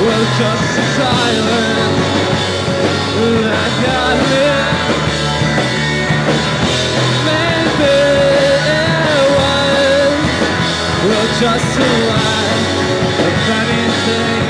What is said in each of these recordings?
Well, just silent. That got Maybe it was. Just lie anything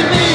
to me.